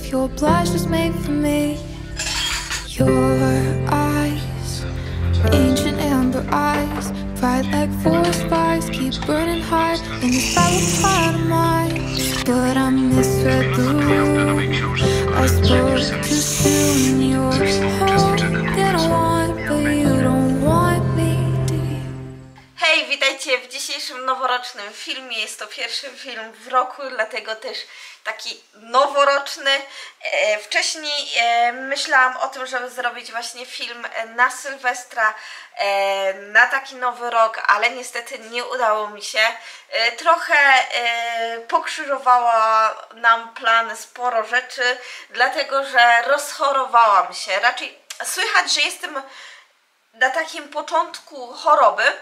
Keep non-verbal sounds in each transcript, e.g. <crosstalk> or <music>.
if your blush was made for me. Your eyes, ancient amber eyes, bright like forest fires, keep burning hard in sky with part of mine. But I misread the room. I spoke too soon. All that I want, but you don't want me? Hej, witajcie w dzisiejszym noworocznym filmie. Jest to pierwszy film w roku, dlatego też taki noworoczny. E, wcześniej e, myślałam o tym, żeby zrobić właśnie film na Sylwestra, e, na taki nowy rok, ale niestety nie udało mi się. Trochę pokrzyżowała nam plany sporo rzeczy, dlatego że rozchorowałam się. Raczej słychać, że jestem na takim początku choroby,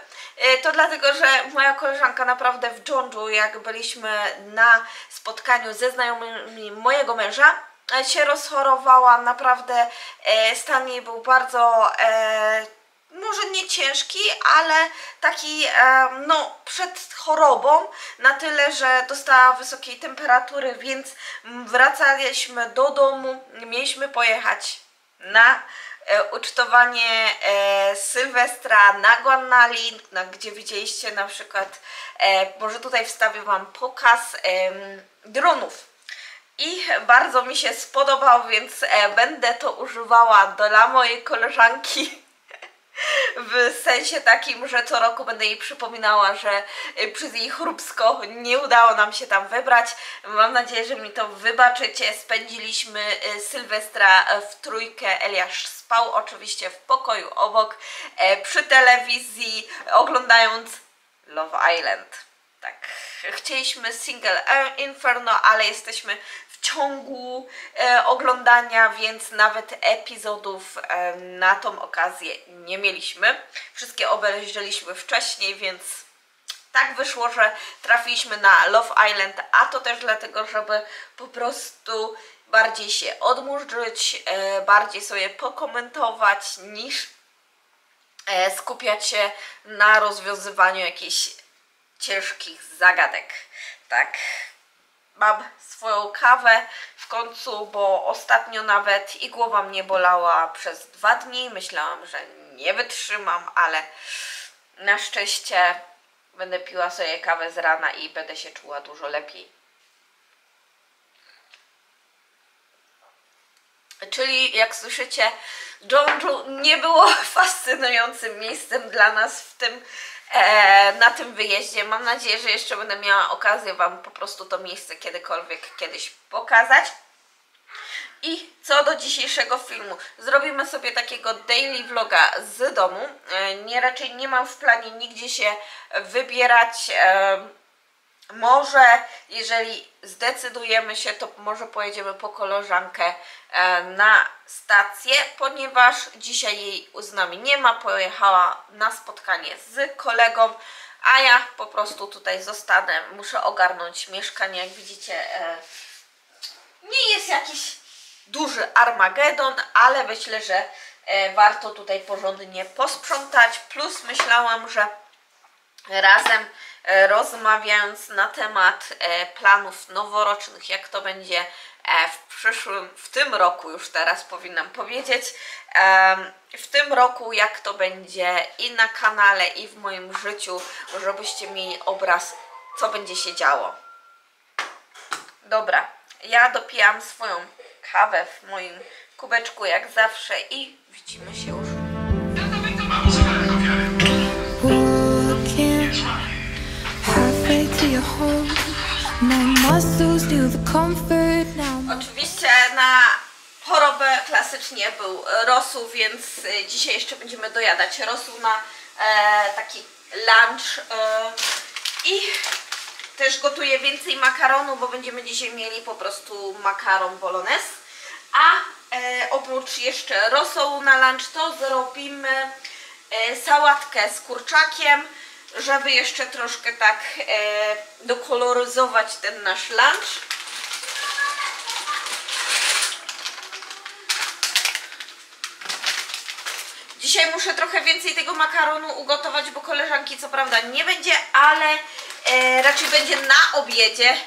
to dlatego, że moja koleżanka naprawdę w Dżondżu, jak byliśmy na spotkaniu ze znajomymi mojego męża, e, się rozchorowała, naprawdę e, stan jej był bardzo, e, może nie ciężki, ale taki, e, no, przed chorobą, na tyle, że dostała wysokiej temperatury, więc wracaliśmy do domu, mieliśmy pojechać na e, ucztowanie e, Sylwestra na Guannali, na, gdzie widzieliście na przykład, e, może tutaj wstawię Wam pokaz dronów. I bardzo mi się spodobał, więc e, będę to używała dla mojej koleżanki. W sensie takim, że co roku będę jej przypominała, że y, przez jej chrupsko nie udało nam się tam wybrać. Mam nadzieję, że mi to wybaczycie. Spędziliśmy y, Sylwestra e, w trójkę. Eliasz spał oczywiście w pokoju obok, e, przy telewizji, oglądając Love Island. Tak, chcieliśmy single Inferno, ale jesteśmy ciągu e, oglądania, więc nawet epizodów e, na tą okazję nie mieliśmy. Wszystkie obejrzeliśmy wcześniej, więc tak wyszło, że trafiliśmy na Love Island, a to też dlatego, żeby po prostu bardziej się odmurzyć, e, bardziej sobie pokomentować niż e, skupiać się na rozwiązywaniu jakichś ciężkich zagadek. Tak, mam swoją kawę w końcu, bo ostatnio nawet i głowa mnie bolała przez dwa dni. Myślałam, że nie wytrzymam, ale na szczęście będę piła sobie kawę z rana i będę się czuła dużo lepiej. Czyli jak słyszycie, Jeonju nie było <laughs> fascynującym miejscem dla nas w tym, na tym wyjeździe. Mam nadzieję, że jeszcze będę miała okazję Wam po prostu to miejsce kiedykolwiek kiedyś pokazać. I co do dzisiejszego filmu, zrobimy sobie takiego daily vloga z domu. E, Nie, raczej nie mam w planie nigdzie się wybierać. Może, jeżeli zdecydujemy się, to może pojedziemy po koleżankę e, na stację, ponieważ dzisiaj jej z nami nie ma, pojechała na spotkanie z kolegą, a ja po prostu tutaj zostanę, muszę ogarnąć mieszkanie, jak widzicie, e, nie jest jakiś duży Armagedon, ale myślę, że e, warto tutaj porządnie posprzątać, plus myślałam, że razem e, rozmawiając na temat e, planów noworocznych, jak to będzie e, w przyszłym, w tym roku już teraz powinnam powiedzieć, w tym roku jak to będzie i na kanale i w moim życiu, żebyście mieli obraz, co będzie się działo. Dobra, ja dopijam swoją kawę w moim kubeczku jak zawsze i widzimy się już Oczywiście na chorobę klasycznie był rosół, więc y, dzisiaj jeszcze będziemy dojadać rosół na e, taki lunch e, i też gotuję więcej makaronu, bo będziemy dzisiaj mieli po prostu makaron bolognese. A e, oprócz jeszcze rosołu na lunch to zrobimy e, sałatkę z kurczakiem, żeby jeszcze troszkę tak e, dokoloryzować ten nasz lunch. Dzisiaj muszę trochę więcej tego makaronu ugotować, bo koleżanki co prawda nie będzie, ale e, raczej będzie na obiedzie.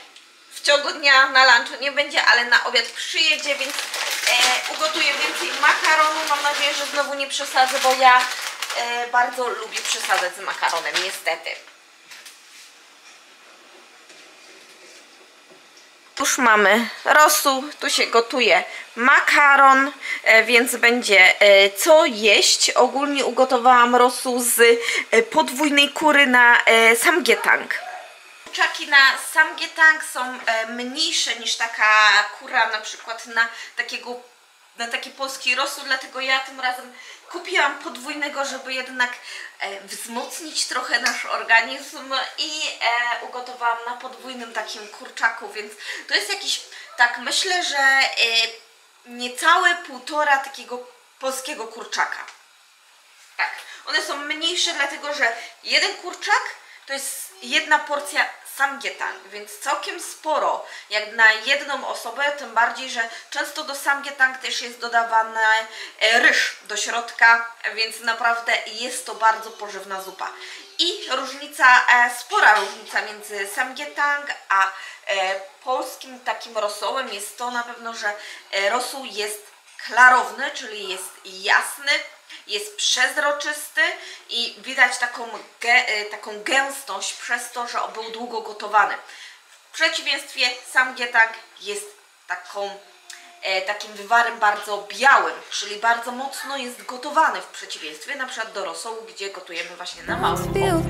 W ciągu dnia na lunchu nie będzie, ale na obiad przyjedzie, więc e, ugotuję więcej makaronu. Mam nadzieję, że znowu nie przesadzę, bo ja bardzo lubię przesadzać z makaronem, niestety. Już mamy rosół, tu się gotuje makaron, e, więc będzie e, co jeść. Ogólnie ugotowałam rosół z e, podwójnej kury na e, samgyetang. Kurczaki na samgyetang są e, mniejsze niż taka kura na przykład na takiego na taki polski rosół, dlatego ja tym razem kupiłam podwójnego, żeby jednak e, wzmocnić trochę nasz organizm i e, ugotowałam na podwójnym takim kurczaku, więc to jest jakiś, tak myślę, że e, niecałe półtora takiego polskiego kurczaka. Tak, one są mniejsze, dlatego że jeden kurczak to jest jedna porcja samgyetang, więc całkiem sporo, jak na jedną osobę, tym bardziej, że często do samgyetang też jest dodawany e, ryż do środka, więc naprawdę jest to bardzo pożywna zupa. I różnica, e, spora różnica między samgyetang a e, polskim takim rosołem jest to na pewno, że rosół jest klarowny, czyli jest jasny, jest przezroczysty i widać taką, gę, e, taką gęstość przez to, że był długo gotowany. W przeciwieństwie sam gietak jest taką, e, takim wywarem bardzo białym, czyli bardzo mocno jest gotowany w przeciwieństwie na przykład do rosołu, gdzie gotujemy właśnie na małym feel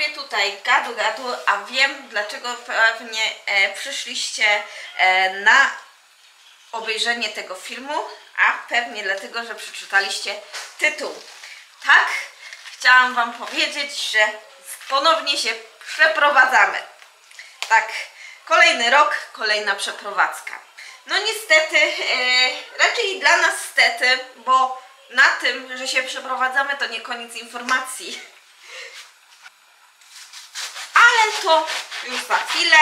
sobie tutaj gadu gadu, a wiem dlaczego pewnie e, przyszliście e, na obejrzenie tego filmu, a pewnie dlatego, że przeczytaliście tytuł. Tak, chciałam Wam powiedzieć, że ponownie się przeprowadzamy. Tak, kolejny rok, kolejna przeprowadzka. No niestety, e, raczej dla nas stety, bo na tym, że się przeprowadzamy, to nie koniec informacji. Ale to już za chwilę.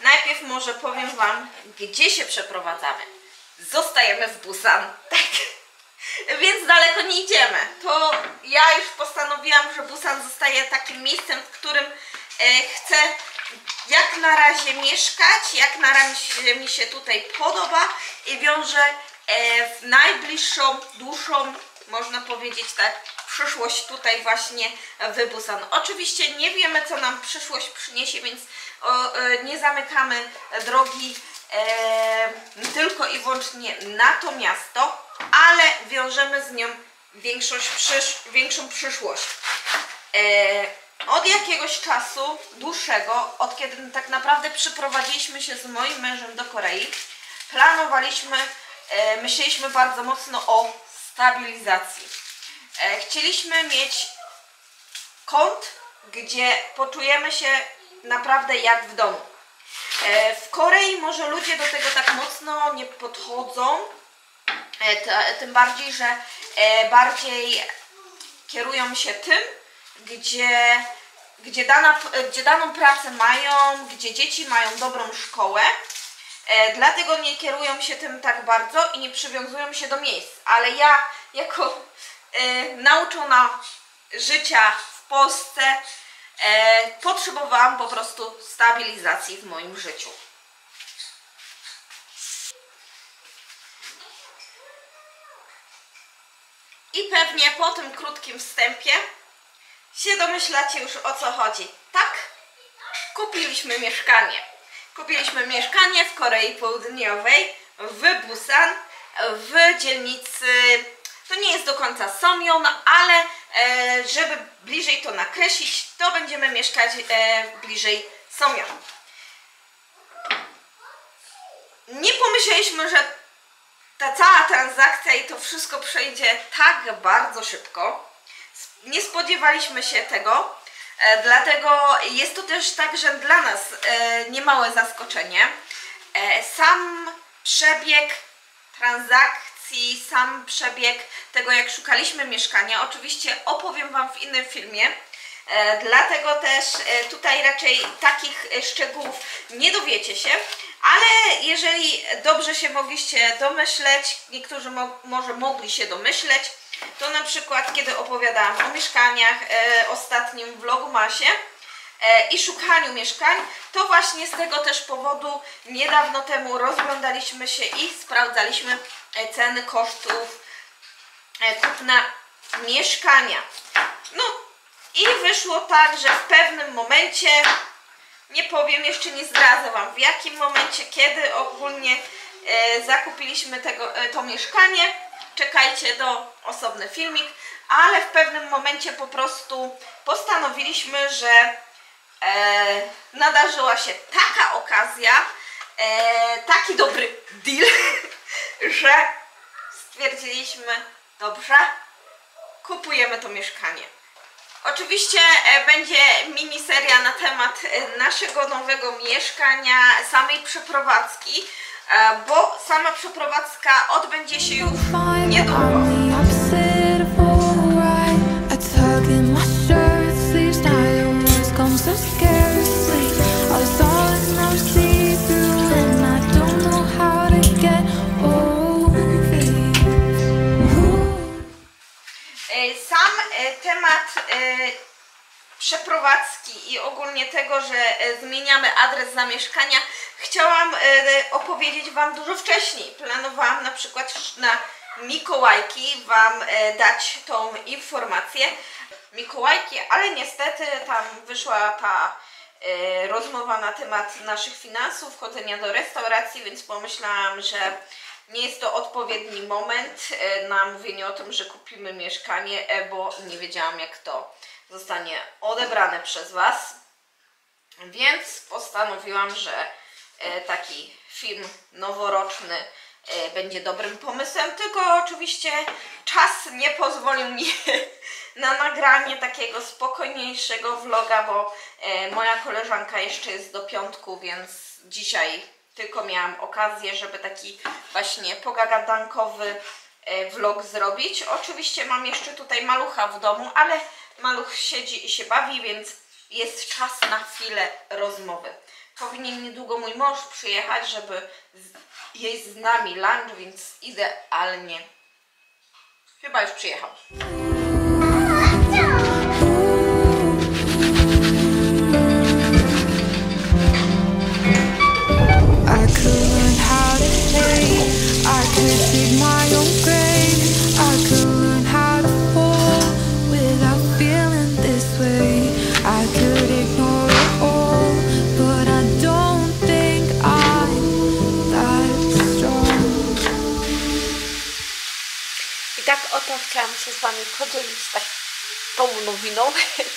Najpierw może powiem Wam, gdzie się przeprowadzamy. Zostajemy w Busan. <laughs> Tak. Więc daleko nie idziemy. To ja już postanowiłam, że Busan zostaje takim miejscem, w którym e, chcę jak na razie mieszkać, jak na razie mi się tutaj podoba i wiążę e, w najbliższą, dłuższą, można powiedzieć tak, przyszłość tutaj właśnie w Busan. Oczywiście nie wiemy, co nam przyszłość przyniesie, więc e, nie zamykamy drogi e, tylko i wyłącznie na to miasto, ale wiążemy z nią przysz, większą przyszłość. E, od jakiegoś czasu dłuższego, od kiedy tak naprawdę przyprowadziliśmy się z moim mężem do Korei, planowaliśmy, myśleliśmy bardzo mocno o stabilizacji. E, chcieliśmy mieć kąt, gdzie poczujemy się naprawdę jak w domu. E, w Korei może ludzie do tego tak mocno nie podchodzą, e, tym bardziej, że bardziej kierują się tym, gdzie, gdzie, dana, gdzie daną pracę mają, gdzie dzieci mają dobrą szkołę. Dlatego nie kierują się tym tak bardzo i nie przywiązują się do miejsc. Ale ja, jako nauczona życia w Polsce, e, potrzebowałam po prostu stabilizacji w moim życiu. I pewnie po tym krótkim wstępie się domyślacie już o co chodzi. Tak, kupiliśmy mieszkanie. Kupiliśmy mieszkanie w Korei Południowej, w Busan, w dzielnicy, to nie jest do końca Somyeon, ale e, żeby bliżej to nakreślić, to będziemy mieszkać e, bliżej Somyeon. nie pomyśleliśmy, że ta cała transakcja i to wszystko przejdzie tak bardzo szybko. Nie spodziewaliśmy się tego, e, dlatego jest to też także dla nas e, niemałe zaskoczenie. E, sam przebieg transakcji, sam przebieg tego, jak szukaliśmy mieszkania, oczywiście opowiem Wam w innym filmie. E, Dlatego też e, tutaj raczej takich e, szczegółów nie dowiecie się, ale jeżeli dobrze się mogliście domyśleć, niektórzy mo może mogli się domyśleć, to na przykład kiedy opowiadałam o mieszkaniach e, ostatnim vlogmasie e, i szukaniu mieszkań, to właśnie z tego też powodu niedawno temu rozglądaliśmy się i sprawdzaliśmy ceny kosztów e, kupna mieszkania. No i wyszło tak, że w pewnym momencie, nie powiem, jeszcze nie zdradzę Wam w jakim momencie, kiedy ogólnie e, zakupiliśmy tego, e, to mieszkanie. Czekajcie do osobny filmik, ale w pewnym momencie po prostu postanowiliśmy, że e, nadarzyła się taka okazja, e, taki dobry deal, <laughs> że stwierdziliśmy, dobrze, kupujemy to mieszkanie. Oczywiście e, będzie miniseria na temat e, naszego nowego mieszkania, samej przeprowadzki, e, bo sama przeprowadzka odbędzie się już niedługo. Przeprowadzki i ogólnie tego, że e, zmieniamy adres zamieszkania, chciałam e, opowiedzieć Wam dużo wcześniej. Planowałam na przykład na Mikołajki Wam e, dać tą informację. Mikołajki, ale niestety tam wyszła ta rozmowa na temat naszych finansów, chodzenia do restauracji, więc pomyślałam, że nie jest to odpowiedni moment na mówienie o tym, że kupimy mieszkanie, bo nie wiedziałam jak to zostanie odebrane przez Was. Więc postanowiłam, że e, taki film noworoczny e, będzie dobrym pomysłem, tylko oczywiście czas nie pozwolił mi <laughs> na nagranie takiego spokojniejszego vloga, bo e, moja koleżanka jeszcze jest do piątku, więc dzisiaj tylko miałam okazję, żeby taki właśnie pogagadankowy vlog zrobić. Oczywiście mam jeszcze tutaj malucha w domu, ale maluch siedzi i się bawi, więc jest czas na chwilę rozmowy. Powinien niedługo mój mąż przyjechać, żeby jeść z nami lunch, więc idealnie. Chyba już przyjechał. Tak oto chciałam się z Wami podzielić tak tą nowiną.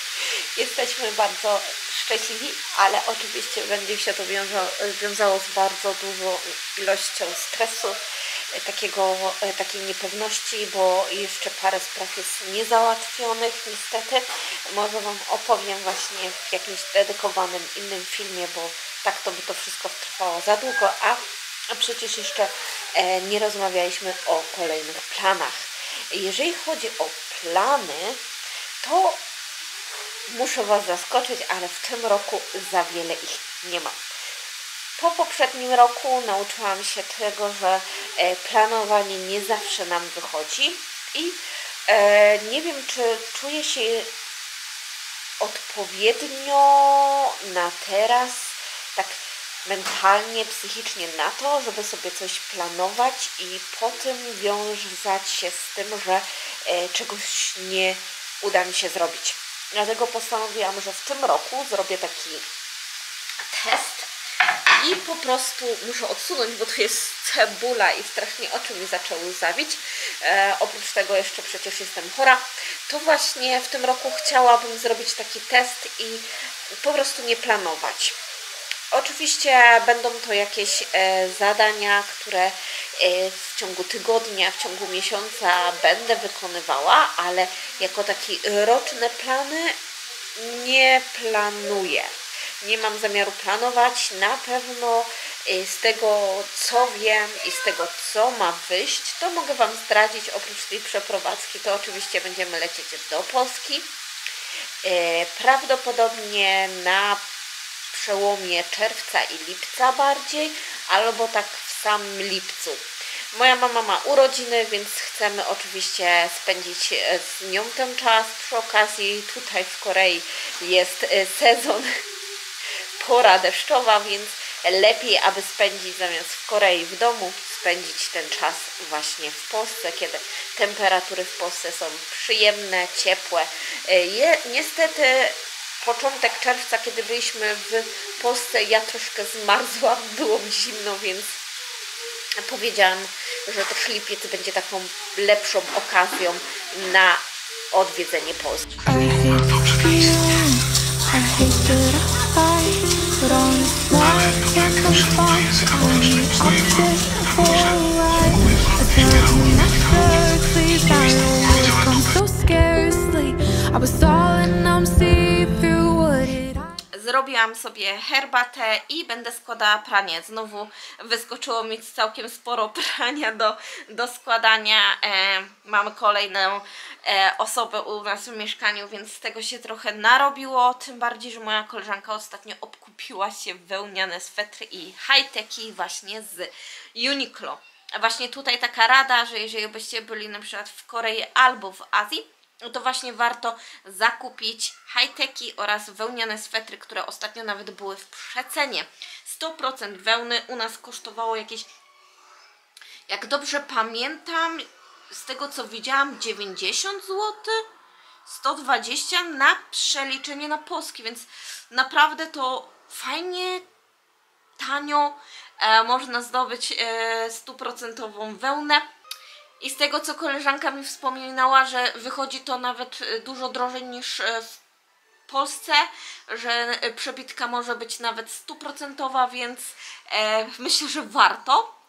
<laughs> Jesteśmy bardzo szczęśliwi, ale oczywiście będzie się to wiąza, wiązało z bardzo dużą ilością stresu, takiego, takiej niepewności, bo jeszcze parę spraw jest niezałatwionych niestety. Może Wam opowiem właśnie w jakimś dedykowanym innym filmie, bo tak to by to wszystko trwało za długo, a a przecież jeszcze e, nie rozmawialiśmy o kolejnych planach. Jeżeli chodzi o plany, to muszę Was zaskoczyć, ale w tym roku za wiele ich nie ma. Po poprzednim roku nauczyłam się tego, że e, planowanie nie zawsze nam wychodzi i e, nie wiem, czy czuję się odpowiednio na teraz, tak mentalnie, psychicznie na to, żeby sobie coś planować i potem wiązać się z tym, że e, czegoś nie uda mi się zrobić. Dlatego postanowiłam, że w tym roku zrobię taki test i po prostu muszę odsunąć, bo tu jest cebula i strasznie oczy mi zaczęły łzawić. E, oprócz tego jeszcze przecież jestem chora. To właśnie w tym roku chciałabym zrobić taki test i po prostu nie planować. Oczywiście będą to jakieś e, zadania, które e, w ciągu tygodnia, w ciągu miesiąca będę wykonywała, ale jako takie roczne plany nie planuję. Nie mam zamiaru planować. Na pewno y, z tego, co wiem i z tego, co ma wyjść, to mogę Wam zdradzić. Oprócz tej przeprowadzki, to oczywiście będziemy lecieć do Polski. Prawdopodobnie na przełomie czerwca i lipca bardziej, albo tak w samym lipcu. Moja mama ma urodziny, więc chcemy oczywiście spędzić e, z nią ten czas. Przy okazji tutaj w Korei jest e, sezon, <laughs> pora deszczowa, więc lepiej, aby spędzić zamiast w Korei w domu, spędzić ten czas właśnie w Polsce, kiedy temperatury w Polsce są przyjemne, ciepłe. E, Je, niestety początek czerwca, kiedy byliśmy w Polsce, ja troszkę zmarzłam, było mi zimno, więc powiedziałam, że też lipiec będzie taką lepszą okazją na odwiedzenie Polski. I was stalling, Zrobiłam sobie herbatę i będę składała pranie. Znowu wyskoczyło mi całkiem sporo <laughs> prania do, do składania. E, mamy kolejną e, osobę u nas w mieszkaniu, więc z tego się trochę narobiło. Tym bardziej, że moja koleżanka ostatnio obkupiła się wełniane swetry i high-techy właśnie z Uniqlo. Właśnie tutaj taka rada, że jeżeli byście byli na przykład w Korei albo w Azji, to właśnie warto zakupić high-techy oraz wełniane swetry, które ostatnio nawet były w przecenie. 100% wełny u nas kosztowało jakieś, jak dobrze pamiętam, z tego co widziałam, 90 zł, 120 na przeliczenie na polski, więc naprawdę to fajnie, tanio e, można zdobyć e, stuprocentową wełnę. I z tego, co koleżanka mi wspominała, że wychodzi to nawet e, dużo drożej niż e, w Polsce, że e, przebitka może być nawet stuprocentowa, więc e, <laughs> myślę, że warto.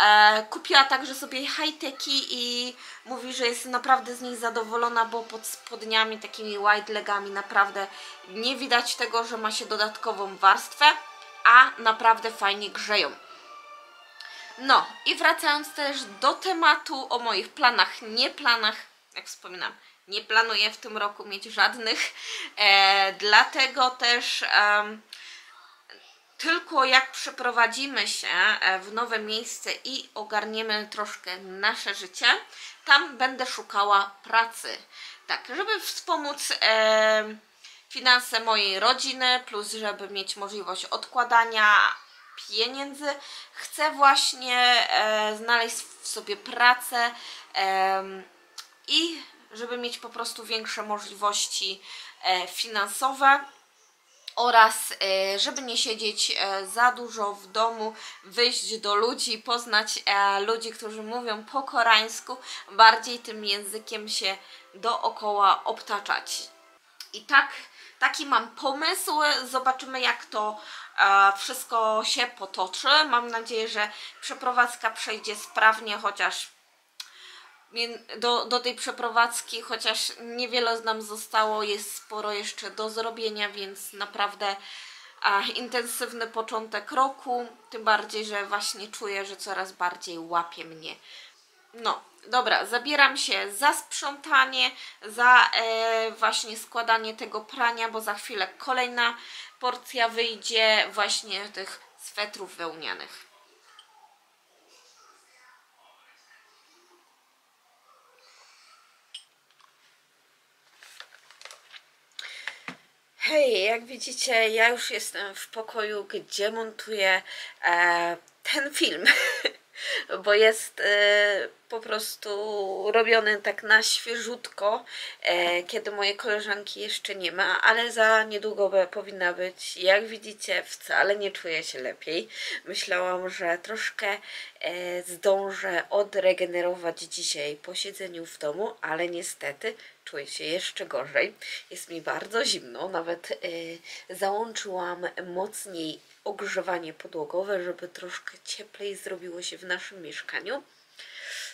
E, kupiła także sobie high-techy i mówi, że jest naprawdę z nich zadowolona, bo pod spodniami, takimi wide legami naprawdę nie widać tego, że ma się dodatkową warstwę, a naprawdę fajnie grzeją. No i wracając też do tematu o moich planach, nie planach, jak wspominam, nie planuję w tym roku mieć żadnych, e, dlatego też em, tylko jak przeprowadzimy się e, w nowe miejsce i ogarniemy troszkę nasze życie, tam będę szukała pracy. Tak, żeby wspomóc em, finanse mojej rodziny, plus żeby mieć możliwość odkładania pieniędzy. Chcę właśnie e, znaleźć w sobie pracę em, i żeby mieć po prostu większe możliwości e, finansowe oraz e, żeby nie siedzieć e, za dużo w domu, wyjść do ludzi, poznać e, ludzi, którzy mówią po koreańsku, bardziej tym językiem się dookoła obtaczać. I tak, taki mam pomysł. Zobaczymy, jak to e, wszystko się potoczy. Mam nadzieję, że przeprowadzka przejdzie sprawnie, chociaż do, do tej przeprowadzki, chociaż niewiele nam zostało, jest sporo jeszcze do zrobienia, więc naprawdę a, intensywny początek roku. Tym bardziej, że właśnie czuję, że coraz bardziej łapie mnie no, dobra, zabieram się za sprzątanie, za e, właśnie składanie tego prania, bo za chwilę kolejna porcja wyjdzie właśnie tych swetrów wełnianych. Hej, jak widzicie, ja już jestem w pokoju, gdzie montuję e, ten film, <laughs> bo jest e, po prostu robiony tak na świeżutko, e, kiedy mojej koleżanki jeszcze nie ma, ale za niedługo powinna być. Jak widzicie, wcale nie czuję się lepiej. Myślałam, że troszkę e, zdążę odregenerować dzisiaj po siedzeniu w domu, ale niestety czuję się jeszcze gorzej. Jest mi bardzo zimno, nawet e, załączyłam mocniej ogrzewanie podłogowe, żeby troszkę cieplej zrobiło się w naszym mieszkaniu.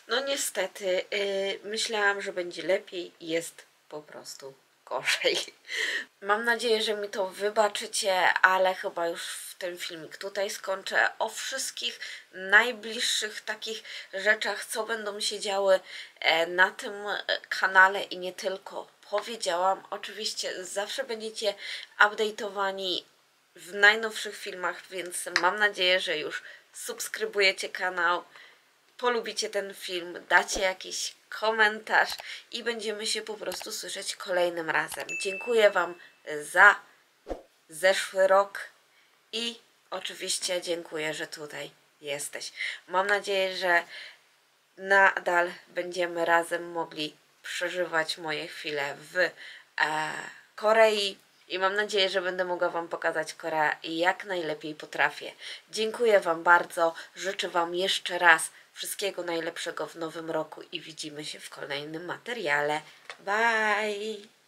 No niestety, yy, myślałam, że będzie lepiej, jest po prostu gorzej. <laughs> Mam nadzieję, że mi to wybaczycie, ale chyba już w ten filmik tutaj skończę. O wszystkich najbliższych takich rzeczach, co będą się działy e, na tym kanale i nie tylko powiedziałam. Oczywiście zawsze będziecie update'owani w najnowszych filmach, więc mam nadzieję, że już subskrybujecie kanał, polubicie ten film, dacie jakiś komentarz i będziemy się po prostu słyszeć kolejnym razem. Dziękuję Wam za zeszły rok i oczywiście dziękuję, że tutaj jesteś. Mam nadzieję, że nadal będziemy razem mogli przeżywać moje chwile w e, Korei i mam nadzieję, że będę mogła Wam pokazać Koreę jak najlepiej potrafię. Dziękuję Wam bardzo, życzę Wam jeszcze raz wszystkiego najlepszego w nowym roku i widzimy się w kolejnym materiale. Bye!